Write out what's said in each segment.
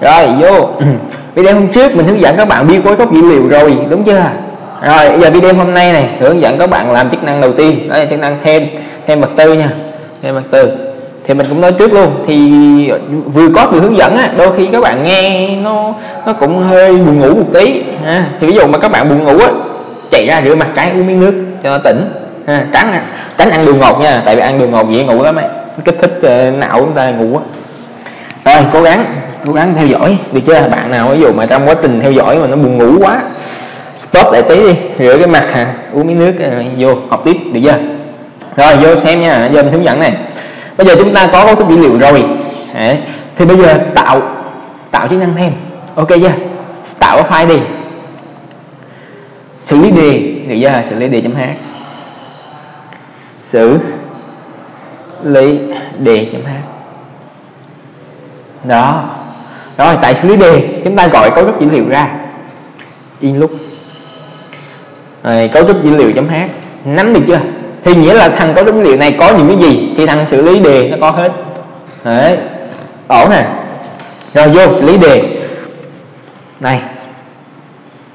rồi vô. Video hôm trước mình hướng dẫn các bạn biên cấu trúc dữ liệu rồi đúng chưa? Rồi bây giờ video hôm nay này hướng dẫn các bạn làm chức năng đầu tiên. Đó là chức năng thêm thêm vật tư nha. Thêm vật tư. Thì mình cũng nói trước luôn thì vừa có vừa hướng dẫn á đôi khi các bạn nghe nó nó cũng hơi buồn ngủ một tí ha. thì ví dụ mà các bạn buồn ngủ á chạy ra rửa mặt cái uống miếng nước cho nó tỉnh ha. tránh tránh ăn đường ngọt nha tại vì ăn đường ngọt dễ ngủ lắm ấy kích thích uh, não chúng ta ngủ á rồi cố gắng cố gắng theo dõi. Được chưa, bạn nào, ví dụ mà trong quá trình theo dõi mà nó buồn ngủ quá, stop lại tí đi, rửa cái mặt hả? Uống miếng nước ờ, vô, học tiếp, được chưa? Rồi, vô xem nha, giờ mình hướng dẫn này. Bây giờ chúng ta có cái dữ liệu rồi. Đấy. thì bây giờ tạo tạo chức năng thêm. Ok chưa? Tạo cái file đi. Xử lý đề, được chưa? Xử lý đề chấm h xử lý đề chấm h đó. Rồi tại xử lý đề chúng ta gọi cấu trúc dữ liệu ra. In lúc. Rồi, cấu trúc dữ liệu chấm h nắm được chưa? Thì nghĩa là thằng cấu trúc dữ liệu này có những cái gì? Thì thằng xử lý đề nó có hết. Đấy. Ổn nè rồi vô xử lý đề này.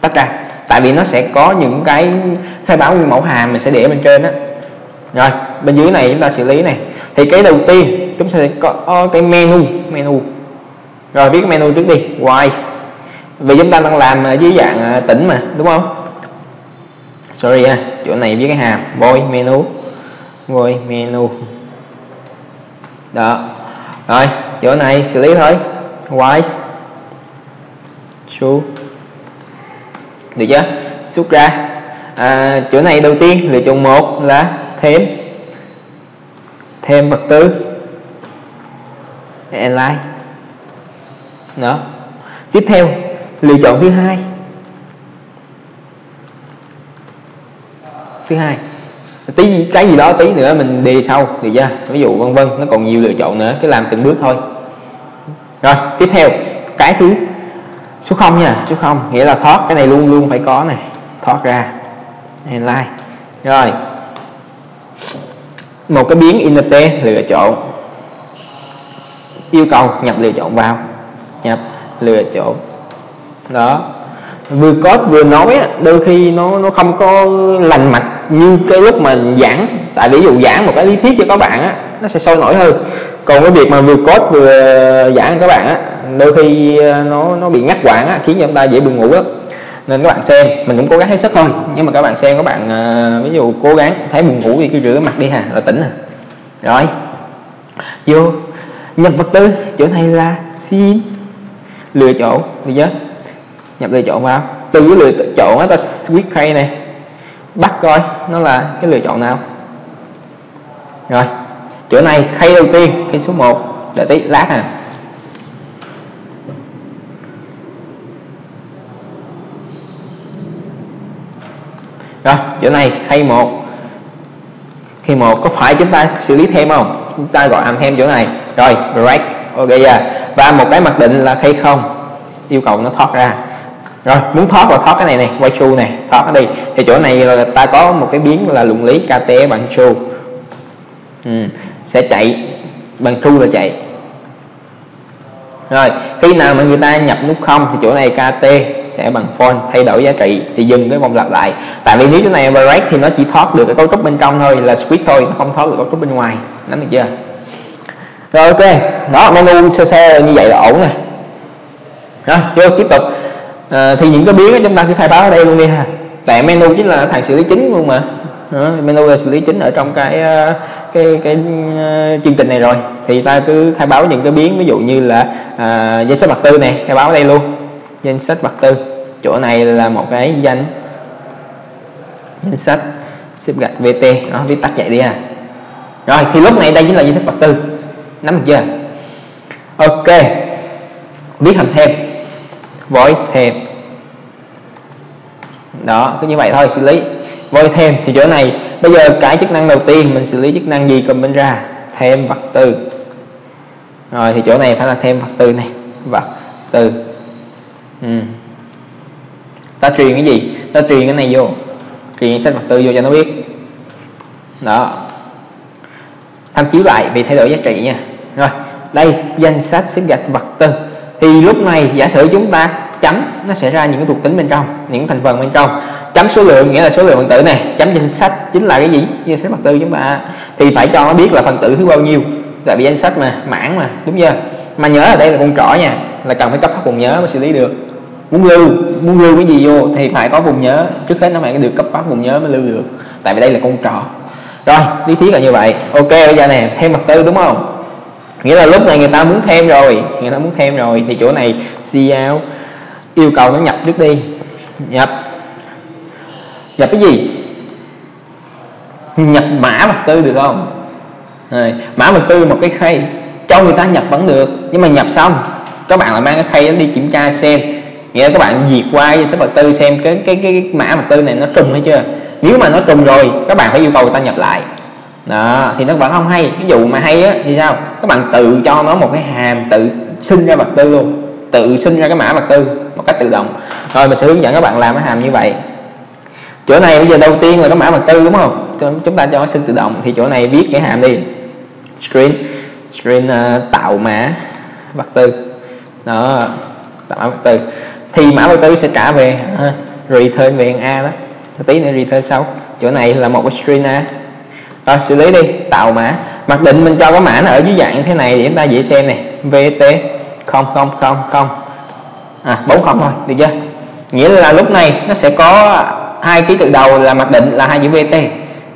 Tắt ra. Tại vì nó sẽ có những cái khai báo nguyên mẫu hàm mình sẽ để bên trên á. Rồi bên dưới này chúng ta xử lý này. Thì cái đầu tiên chúng ta sẽ có cái menu menu rồi viết menu trước đi. Why vì chúng ta đang làm dưới dạng ờ, tỉnh mà đúng không? Sorry ha chỗ này viết cái hàm. Voi menu. Voi menu. Đó. Rồi chỗ này xử lý thôi. Why true được chưa? Xuất ra. À, chỗ này đầu tiên lựa chọn một là thêm. Thêm vật tư. Align đó. Tiếp theo, lựa chọn thứ hai. Thứ hai. Tí cái gì đó, tí nữa mình đi sau được chưa ví dụ vân vân, nó còn nhiều lựa chọn nữa, cứ làm từng bước thôi. Rồi, tiếp theo. Cái thứ số 0 nha, số 0 nghĩa là thoát, cái này luôn luôn phải có này. Thoát ra. Inline rồi. Một cái biến int lựa chọn. Yêu cầu, nhập lựa chọn vào nhập lừa chọn. Đó. Vừa có, vừa nói đôi khi nó nó không có lành mạch như cái lúc mà giảng. Tại ví dụ giảng một cái lý thuyết cho các bạn á, nó sẽ sôi nổi hơn. Còn cái việc mà vừa code vừa giảng các bạn á, đôi khi ờ, nó nó bị ngắt quãng á, khiến cho chúng ta dễ buồn ngủ lắm nên các bạn xem, mình cũng cố gắng hết sức thôi. Nhưng mà các bạn xem, các bạn ờ, ví dụ cố gắng, thấy buồn ngủ thì cứ rửa mặt đi hà là tỉnh à rồi. Vô. Nhập vật tư, chỗ này là sim lựa chọn, được chưa? Nhập lựa chọn vào. Từ cái lựa chọn đó ta switch hay này. Bắt coi nó là cái lựa chọn nào. Rồi, chỗ này khay đầu tiên khay số 1 đợi tí, lát à rồi, chỗ này khay một. Khi một, có phải chúng ta xử lý thêm không? Chúng ta gọi làm thêm chỗ này. Rồi, break ok yeah. và một cái mặc định là khi không. Yêu cầu nó thoát ra. Rồi, muốn thoát là thoát cái này này, quay chu này, thoát nó đi. Thì chỗ này là ta có một cái biến là luận lý kt bằng chu. Ừ. sẽ chạy bằng chu là chạy. Rồi, khi nào mà người ta nhập nút không thì chỗ này kt sẽ bằng phone thay đổi giá trị thì dừng cái vòng lặp lại. Tại vì nếu chỗ này break thì nó chỉ thoát được cái cấu trúc bên trong thôi, là switch thôi, nó không thoát được cấu trúc bên ngoài. Nắm được chưa? Rồi ok. Đó menu sơ sơ như vậy là ổn này đó vô tiếp tục. À, thì những cái biến chúng ta cứ khai báo ở đây luôn đi ha. Tại menu chính là thằng xử lý chính luôn mà. Đó, menu là xử lý chính ở trong cái ờ, cái cái uh, chương trình này rồi. Thì ta cứ khai báo những cái biến ví dụ như là à, danh sách vật tư này khai báo ở đây luôn. Danh sách vật tư. Chỗ này là một cái danh danh sách xếp gạch vt nó viết tắt vậy đi à. rồi thì lúc này đây chính là danh sách vật tư nắm được chưa ok. Viết hàm thêm. Void thêm. Đó, cứ như vậy thôi, xử lý. Void thêm thì chỗ này. Bây giờ cái chức năng đầu tiên, mình xử lý chức năng gì comment ra? Thêm vật tư. Rồi, thì chỗ này phải là thêm vật tư này. Vật tư. Ừ. ta truyền cái gì? Ta truyền cái này vô. Truyền sách vật tư vô cho nó biết. Đó. Tham chiếu lại vì thay đổi giá trị nha rồi, đây, danh sách xếp gạch vật tư. Thì lúc này, giả sử chúng ta chấm, nó sẽ ra những cái thuộc tính bên trong, những thành phần bên trong. Chấm số lượng, nghĩa là số lượng phần tử này, chấm danh sách chính là cái gì? Danh sách vật tư chúng ta. Thì phải cho nó biết là phần tử thứ bao nhiêu. Tại vì danh sách mà, mảng mà, đúng chưa? Mà nhớ là đây là con trỏ nha, là cần phải cấp phát vùng nhớ mới xử lý được. Muốn lưu muốn lưu cái gì vô thì phải có vùng nhớ. Trước hết nó phải được cấp phát vùng nhớ mới lưu được. Tại vì đây là con trỏ. Rồi, lý thuyết là như vậy. Ok, bây giờ nè, thêm mặt tư, đúng không? Nghĩa là lúc này người ta muốn thêm rồi người ta muốn thêm rồi thì chỗ này cout yêu cầu nó nhập trước đi. Nhập. Nhập cái gì? Nhập mã vật tư được không? Rồi, mã vật tư một cái khay cho người ta nhập vẫn được nhưng mà nhập xong các bạn lại mang cái khay đó đi kiểm tra xem. Nghĩa là các bạn duyệt qua danh sách vật tư xem cái cái cái mã vật tư này nó trùng hay chưa. Nếu mà nó trùng rồi các bạn phải yêu cầu người ta nhập lại đó thì nó vẫn không hay. Ví dụ mà hay á thì sao? Các bạn tự cho nó một cái hàm tự sinh ra vật tư luôn. Tự sinh ra cái mã vật tư một cách tự động. Rồi mình sẽ hướng dẫn các bạn làm cái hàm như vậy. Chỗ này bây giờ đầu tiên là cái mã vật tư đúng không? Chúng ta cho nó sinh tự động thì chỗ này viết cái hàm đi. String string uh, ờ, tạo mã vật tư. Đó tạo mã vật tư. Thì mã vật tư sẽ trả về uh, return về a đó. Tí nữa return sau. Chỗ này là một cái string a rồi xử lý đi, tạo mã. Mặc định mình cho cái mã nó ở dưới dạng như thế này để chúng ta dễ xem này vt không không không không. À bốn không thôi, được chưa? Nghĩa là lúc này nó sẽ có hai ký tự đầu là mặc định là hai chữ vt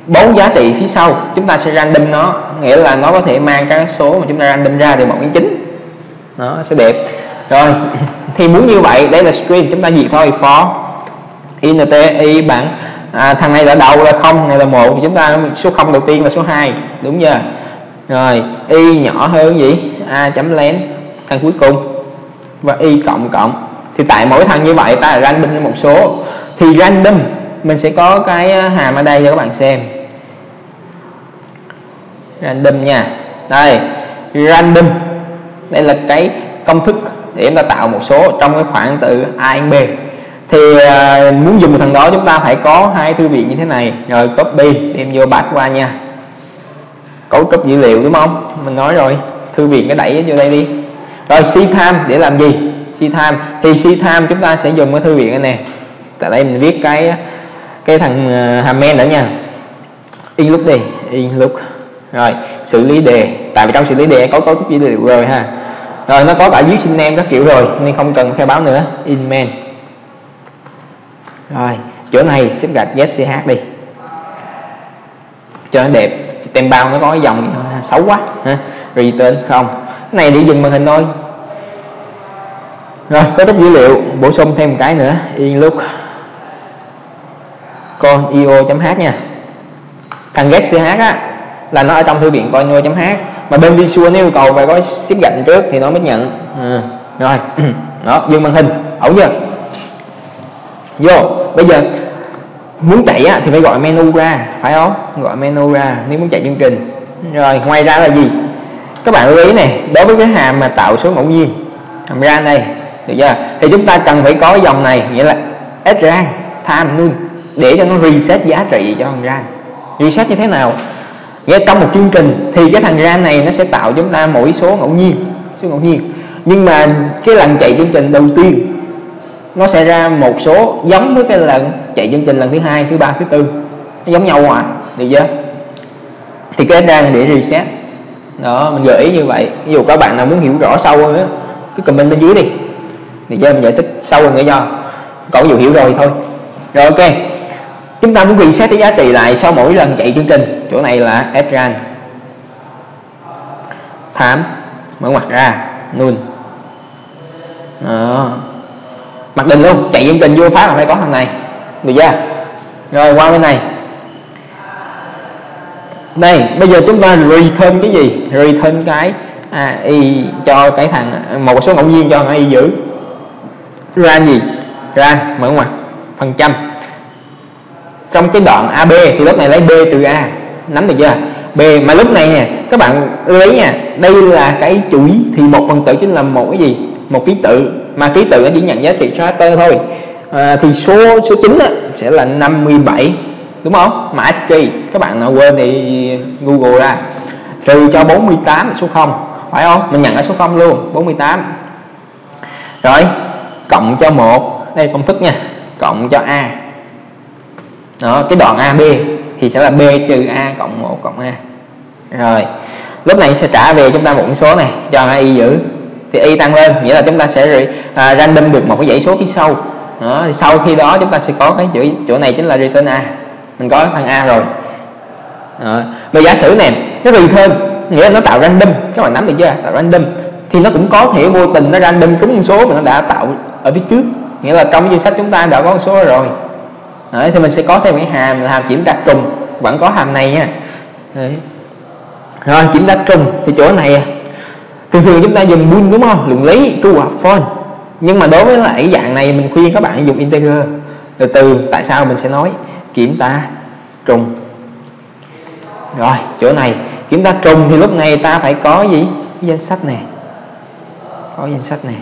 bốn giá trị phía sau, chúng ta sẽ random nó. Nghĩa là nó có thể mang các số mà chúng ta random ra từ một đến chín. Nó sẽ đẹp. Rồi, thì muốn như vậy, đây là screen chúng ta gì thôi. For int y bằng à, thằng này là đầu là không này là một. Thì chúng ta số không đầu tiên là số 2 đúng chưa? Rồi y nhỏ hơn gì? A chấm len thằng cuối cùng. Và y cộng cộng. Thì tại mỗi thằng như vậy ta là random một số. Thì random mình sẽ có cái à, hàm ở đây cho các bạn xem. Random nha. Đây random. Đây là cái công thức để chúng ta tạo một số trong cái khoảng từ a đến b thì uh, muốn dùng thằng đó chúng ta phải có hai thư viện như thế này. Rồi copy đem vô bát qua nha. Cấu trúc dữ liệu đúng không? Mình nói rồi thư viện cái đẩy vô đây đi. Rồi ctime để làm gì? Ctime. Thì ctime chúng ta sẽ dùng cái thư viện này nè. Tại đây mình viết cái cái thằng à, hàm men nữa nha. In lúc đi in lúc. Rồi xử lý đề. Tại vì trong xử lý đề có cấu trúc dữ liệu rồi ha. Rồi nó có cả dưới em các kiểu rồi nên không cần khai báo nữa. In men rồi chỗ này xếp gạch ZCH đi. Cho nó đẹp tem bao nó có cái dòng xấu quá ha return không? Cái này để dừng màn hình thôi. Rồi kết thúc dữ liệu bổ sung thêm một cái nữa in look con io.h nha. Thằng get ch á là nó ở trong thư viện con io.h mà bên visual nếu yêu cầu phải có xếp gạch trước thì nó mới nhận. À, rồi đó dừng màn hình ổn chưa? Vô. Bây giờ muốn chạy á, thì phải gọi menu ra phải không? Gọi menu ra nếu muốn chạy chương trình. Rồi ngoài ra là gì? Các bạn lưu ý này đối với cái hàm mà tạo số ngẫu nhiên hàm ra này được chưa? Thì chúng ta cần phải có dòng này nghĩa là sran time null để cho nó reset giá trị cho thằng ran reset như thế nào? Nghĩa trong một chương trình thì cái thằng ran này nó sẽ tạo chúng ta mỗi số ngẫu nhiên số ngẫu nhiên. Nhưng mà cái lần chạy chương trình đầu tiên nó sẽ ra một số giống với cái lần chạy chương trình lần thứ hai, thứ ba, thứ tư. Nó giống nhau à được chưa? Thì cái ra để reset. Đó, mình gợi ý như vậy. Ví dụ các bạn nào muốn hiểu rõ sâu hơn á, cứ comment bên dưới đi. Thì cho mình giải thích sâu hơn nữa cho. Còn dù hiểu rồi thì thôi. Rồi, ok. Chúng ta muốn reset cái giá trị lại sau mỗi lần chạy chương trình. Chỗ này là sran thám, mở ngoặc ra. Null. Đó mặc định luôn chạy chương trình vô phát là phải có thằng này. Được chưa? Rồi qua bên này. Đây bây giờ chúng ta return cái gì? Return cái à, y cho cái thằng một số ngẫu nhiên cho nó y giữ. Ra gì? Ra mở ngoặc. Phần trăm. Trong cái đoạn AB thì lúc này lấy B từ A. Nắm được chưa? B mà lúc này nè các bạn lấy nha đây là cái chuỗi thì một phần tử chính là một cái gì? Một ký tự mà ký tự nó chỉ nhận giá trị character thôi. À, thì số số 9 á, sẽ là 57 đúng không? Mã key các bạn nào quên thì google ra. Trừ cho 48 là số 0 phải không? Mình nhận ở số 0 luôn 48 rồi cộng cho một đây công thức nha cộng cho a. Đó cái đoạn ab thì sẽ là b trừ a cộng 1 cộng a. Rồi lúc này sẽ trả về chúng ta một số này cho y giữ thì y tăng lên nghĩa là chúng ta sẽ à, random được một cái dãy số phía sau. Đó, thì sau khi đó chúng ta sẽ có cái chỗ, chỗ này chính là return a. Mình có thằng a rồi. Đó. mà giả sử này nó return nghĩa là nó tạo random. Các bạn nắm được chưa? Tạo random. Thì nó cũng có thể vô tình nó random trúng một số mà nó đã tạo ở phía trước. Nghĩa là trong danh sách chúng ta đã có một số rồi. Đấy, thì mình sẽ có thêm cái hàm là hàm kiểm tra trùng. Vẫn có hàm này nha. Đấy. rồi kiểm tra trùng. Thì chỗ này à, thường thường chúng ta dùng bool đúng không? Lượng lý true hoặc false nhưng mà đối với lại dạng này mình khuyên các bạn dùng integer. Từ từ, tại sao mình sẽ nói? Kiểm tra trùng. Rồi, chỗ này. Kiểm tra trùng thì lúc này ta phải có gì? Danh sách này có danh sách này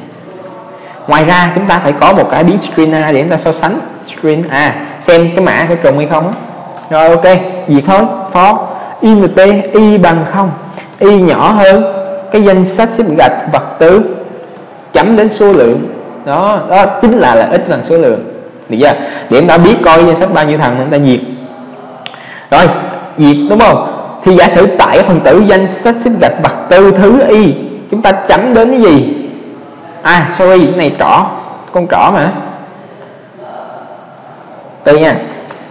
ngoài ra, chúng ta phải có một cái biến string a để chúng ta so sánh string a. Xem cái mã có trùng hay không rồi, ok. Gì thôi? For int y bằng không. Y nhỏ hơn cái danh sách xếp gạch vật tư chấm đến số lượng. Đó đó, chính là là ít bằng số lượng. Được chưa? Để chúng ta biết coi danh sách bao nhiêu thằng chúng ta diệt. Rồi, diệt, đúng không? Thì giả sử tại phần tử danh sách xếp gạch vật tư thứ y, chúng ta chấm đến cái gì? À sorry, cái này trỏ, con trỏ mà. Từ nha,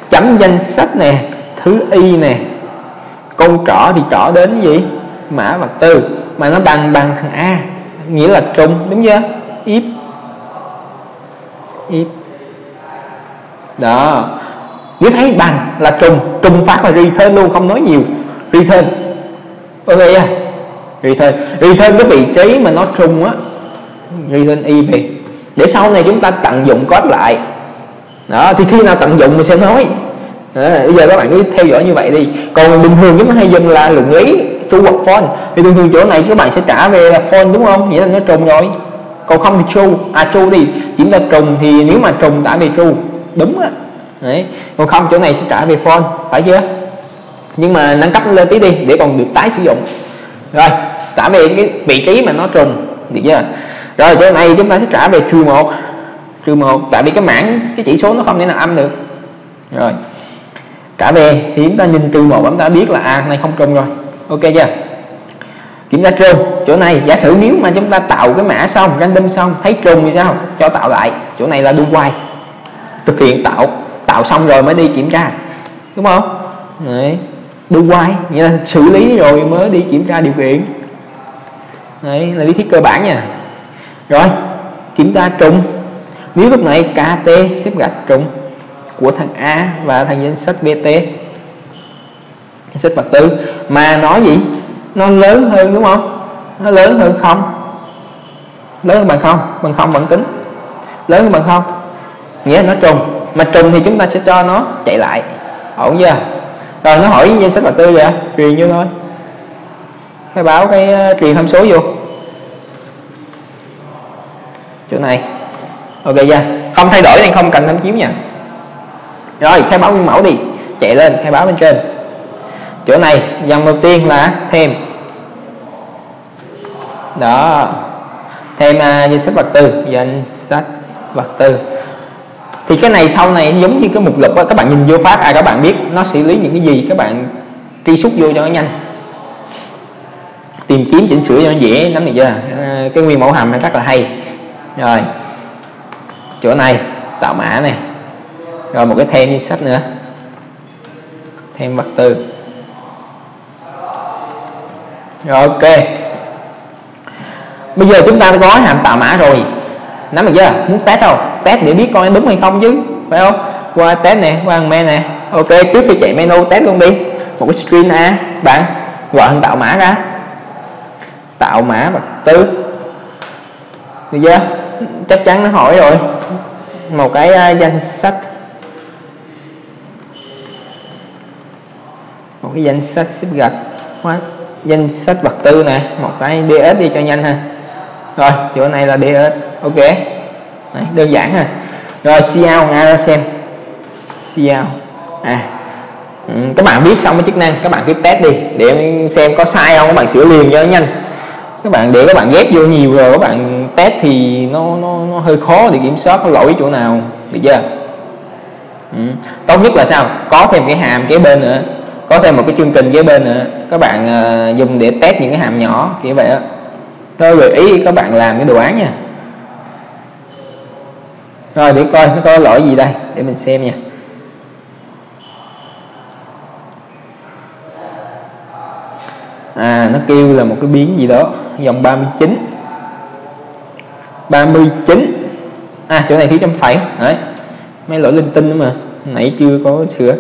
chấm danh sách nè, thứ y nè. Con trỏ thì trỏ đến cái gì? Mã và từ mà nó bằng bằng thằng a nghĩa là trùng đúng chưa? If. If. Đó. Nếu thấy bằng là trùng trùng phát là return luôn không nói nhiều. Return. Ok chưa return. Return cái vị trí mà nó trùng á. Return y về. Để sau này chúng ta tận dụng code lại. Đó thì khi nào tận dụng mình sẽ nói. Đó, bây giờ các bạn cứ theo dõi như vậy đi. Còn bình thường chúng ta hay dùng là luận lý true hoặc false thì thường thường chỗ này các bạn sẽ trả về là false đúng không? Nghĩa là nó trùng rồi. Còn không thì true à true thì chúng ta trùng thì nếu mà trùng trả về true đúng á. Đấy. Còn không, chỗ này sẽ trả về false phải chưa? Nhưng mà nâng cấp lên tí đi, để còn được tái sử dụng. Rồi, trả về cái vị trí mà nó trùng. Được chưa? Rồi, chỗ này chúng ta sẽ trả về trừ một. Trừ một. Tại vì cái mảng, cái chỉ số nó không thể nào âm được. Rồi. Trả về thì chúng ta nhìn trừ một, chúng ta biết là à này không trùng rồi ok chưa? Kiểm tra trùng chỗ này, giả sử nếu mà chúng ta tạo cái mã xong, random xong, thấy trùng thì sao? Cho tạo lại. Chỗ này là do quay. thực hiện tạo. Tạo xong rồi mới đi kiểm tra. Đúng không? Đấy. do quay nghĩa là xử lý rồi mới đi kiểm tra điều kiện. Đấy, là lý thuyết cơ bản nha. Rồi, kiểm tra trùng. Nếu lúc này kt xếp gạch trùng của thằng a và thằng danh sách bt xích sách vật tư mà nó gì? Nó lớn hơn đúng không? Nó lớn hơn không? Lớn hơn bằng không? Bằng không bằng tính lớn hơn bằng không? Nghĩa là nó trùng. Mà trùng thì chúng ta sẽ cho nó chạy lại. Ổn chưa? Rồi nó hỏi danh sách vật tư vậy? Truyền vô thôi. Khai báo cái uh, truyền tham số vô. Chỗ này. Ok chưa? Không thay đổi nên không cần tham chiếu nha. Rồi khai báo nguyên mẫu đi. Chạy lên khai báo bên trên chỗ này dòng đầu tiên là thêm. Đó. Thêm à, danh sách vật tư. Danh sách vật tư. Thì cái này sau này giống như cái mục lục đó, các bạn nhìn vô phát à các bạn biết nó xử lý những cái gì các bạn truy xuất vô cho nó nhanh. Tìm kiếm chỉnh sửa cho nó dễ lắm được chưa? À, cái nguyên mẫu hàm này rất là hay. Rồi. Chỗ này tạo mã này. Rồi một cái thêm danh sách nữa. Thêm vật tư ok. Bây giờ chúng ta có hàm tạo mã rồi. Nắm được chưa? Muốn test không test để biết coi đúng hay không chứ phải không? Qua test nè qua me nè. Ok trước khi chạy menu test luôn đi. Một cái screen a. Bạn gọi hàm tạo mã ra. Tạo mã bậc tư. Được chưa? Chắc chắn nó hỏi rồi. Một cái uh, danh sách. Một cái danh sách xếp gạch. Hóa danh sách vật tư nè một cái ds đi cho nhanh ha. Rồi chỗ này là ds ok. Đấy, đơn giản ha. Rồi cout nghe ra xem. Cout à ừ, các bạn biết xong cái chức năng các bạn cứ test đi để xem có sai không các bạn sửa liền cho nó nhanh. Các bạn để các bạn ghép vô nhiều rồi các bạn test thì nó nó, nó hơi khó để kiểm soát có lỗi chỗ nào được chưa? Ừ. tốt nhất là sao? Có thêm cái hàm kế bên nữa có thêm một cái chương trình kế bên nữa. Các bạn uh, dùng để test những cái hàm nhỏ kiểu vậy á. Tôi gợi ý các bạn làm cái đồ án nha. Rồi để coi nó có lỗi gì đây? Để mình xem nha. À nó kêu là một cái biến gì đó dòng 39 39 à chỗ này thiếu chấm phẩy. Đấy. Mấy lỗi linh tinh nữa mà nãy chưa có sửa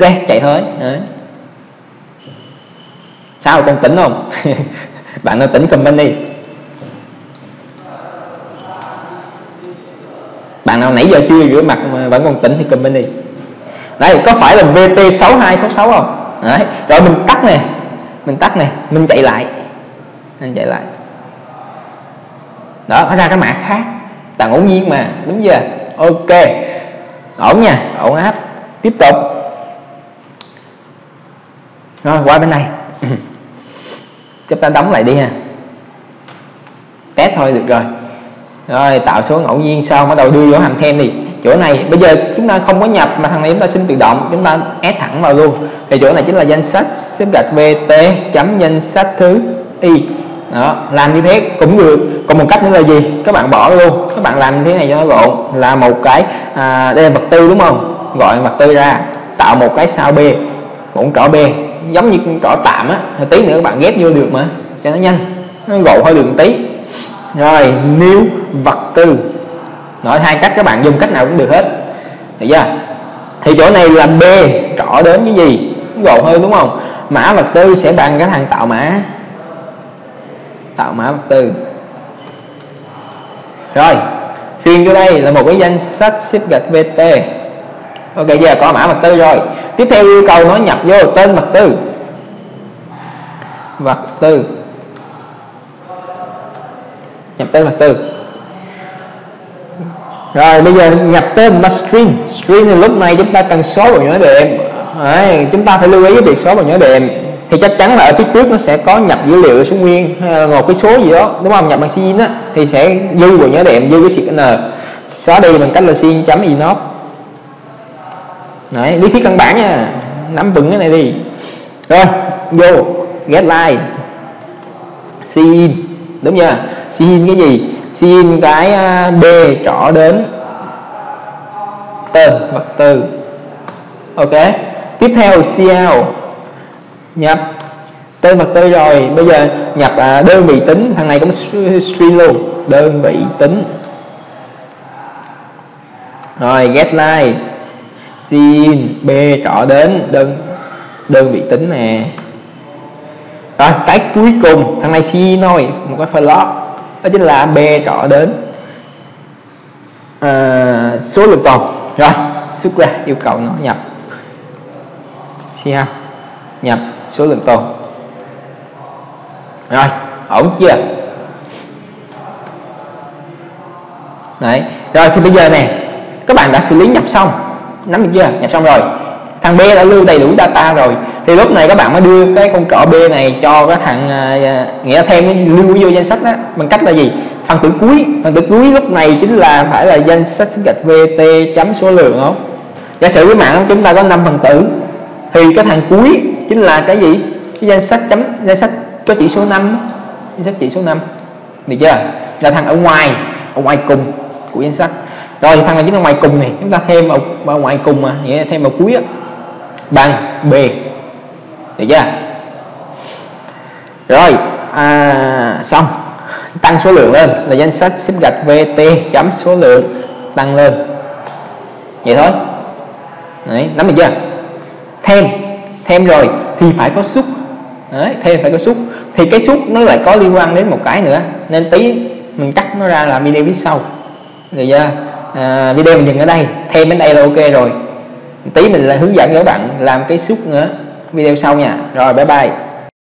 ok, chạy thôi. Đấy. Sao, con tỉnh không? Bạn nào tỉnh comment đi. Bạn nào nãy giờ chưa rửa mặt mà vẫn còn tỉnh thì comment đi. Đây, có phải là VT 6266 không? Đấy. Rồi mình tắt nè. Mình tắt nè. Mình chạy lại. Mình chạy lại. Đó nó ra cái mã khác. Là ngẫu nhiên mà. Đúng chưa? Ok. Ổn nha. Ổn áp. Tiếp tục rồi qua bên này. Chúng ta đóng lại đi ha. Test thôi được rồi. Rồi tạo số ngẫu nhiên sau bắt đầu đưa vô hàm thêm đi. Chỗ này bây giờ chúng ta không có nhập mà thằng này chúng ta xin tự động chúng ta ép thẳng vào luôn. Thì chỗ này chính là danh sách xếp gạch vt chấm danh sách thứ y. Đó làm như thế cũng được. Còn một cách nữa là gì? Các bạn bỏ luôn. Các bạn làm như thế này cho nó gọn là một cái à, đây là vật tư đúng không? Gọi vật tư ra. Tạo một cái sao b cũng trỏ b giống như cỏ tạm á tí nữa các bạn ghép vô được mà, cho nó nhanh, nó gộ hơi đường tí. Rồi new vật tư. Nói hai cách các bạn dùng cách nào cũng được hết. Được chưa? Thì chỗ này là b, trỏ đến cái gì? Gọn hơn đúng không? Mã vật tư sẽ bằng cái thằng tạo mã. Tạo mã vật tư. Rồi, phiên vô đây là một cái danh sách xếp gạch vt ok giờ có mã vật tư rồi. Tiếp theo yêu cầu nó nhập vô tên vật tư. Vật tư. Nhập tên vật tư. Rồi bây giờ nhập tên mà string string thì lúc này chúng ta cần số vào nhớ đệm. Đấy, chúng ta phải lưu ý với việc số vào nhớ đệm. Thì chắc chắn là ở phía trước nó sẽ có nhập dữ liệu số nguyên ờ, một cái số gì đó. Đúng không? Nhập bằng xin á thì sẽ dư vào nhớ đệm dư cái xịt n. Xóa đi bằng cách là xin chấm inop đấy lý thuyết căn bản nha. Nắm vững cái này đi. Rồi, vô, get line. Sin đúng chưa? Sin cái gì? Sin cái à, b trỏ đến từ vật tư ok. Tiếp theo cl nhập. Tên vật tư rồi. Bây giờ, nhập à, đơn vị tính. Thằng này cũng string luôn. Đơn vị tính. Rồi, get line sin b trỏ đến. Đơn đơn vị tính nè. Rồi cái cuối cùng thằng này sin thôi một cái float đó chính là b trỏ đến. À, số lượng tồn rồi xuất ra yêu cầu nó nhập. Xem nhập số lượng tồn rồi ổn chưa? Đấy. Rồi thì bây giờ nè các bạn đã xử lý nhập xong nắm được chưa? Nhập xong rồi. Thằng B đã lưu đầy đủ data rồi. Thì lúc này các bạn mới đưa cái con trỏ B này cho cái thằng à, à, nghĩa thêm cái lưu vô danh sách đó. Bằng cách là gì? Phần tử cuối. Phần tử cuối lúc này chính là phải là danh sách gạch vt chấm số lượng, không? Giả sử với mạng chúng ta có 5 phần tử, thì cái thằng cuối chính là cái gì? Cái danh sách chấm, danh sách có chỉ số 5 danh sách chỉ số 5 được chưa? Là thằng ở ngoài ở ngoài cùng của danh sách rồi thằng này chính là ngoài cùng này. Chúng ta thêm vào, vào ngoài cùng mà. Nghĩa là thêm vào cuối á. Bằng b. Được chưa? Rồi à, xong. Tăng số lượng lên là danh sách xếp gạch vt chấm số lượng tăng lên. Vậy thôi. Đấy nắm được chưa? Thêm thêm rồi thì phải có xúc. Đấy thêm phải có xúc. Thì cái xúc nó lại có liên quan đến một cái nữa. Nên tí mình cắt nó ra là video phía sau. Được chưa? À, video mình dừng ở đây. Thêm đến đây là ok rồi. Tí mình lại hướng dẫn các bạn làm cái xúc nữa. Video sau nha. Rồi bye bye.